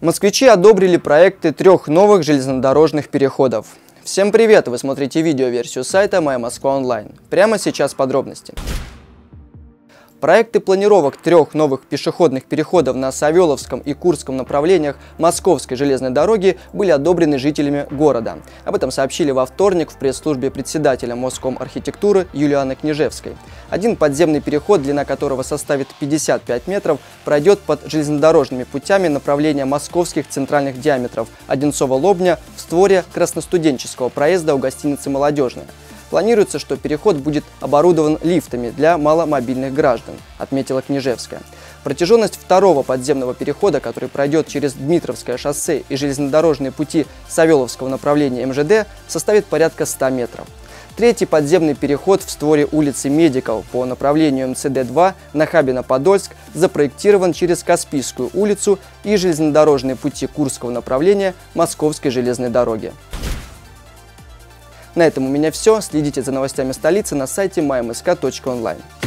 Москвичи одобрили проекты трех новых железнодорожных переходов. Всем привет! Вы смотрите видеоверсию сайта «Моя Москва онлайн». Прямо сейчас подробности. Проекты планировок трех новых пешеходных переходов на Савеловском и Курском направлениях Московской железной дороги были одобрены жителями города. Об этом сообщили во вторник в пресс-службе председателя Моском архитектуры Юлианы Княжевской. Один подземный переход, длина которого составит 55 метров, пройдет под железнодорожными путями направления московских центральных диаметров Одинцова-Лобня в створе Красностуденческого проезда у гостиницы «Молодежная». Планируется, что переход будет оборудован лифтами для маломобильных граждан, отметила Княжевская. Протяженность второго подземного перехода, который пройдет через Дмитровское шоссе и железнодорожные пути Савеловского направления МЖД, составит порядка 100 метров. Третий подземный переход в створе улицы Медиков по направлению МЦД-2 на Хабино-Подольск запроектирован через Каспийскую улицу и железнодорожные пути Курского направления Московской железной дороги. На этом у меня все. Следите за новостями столицы на сайте mymsk.online.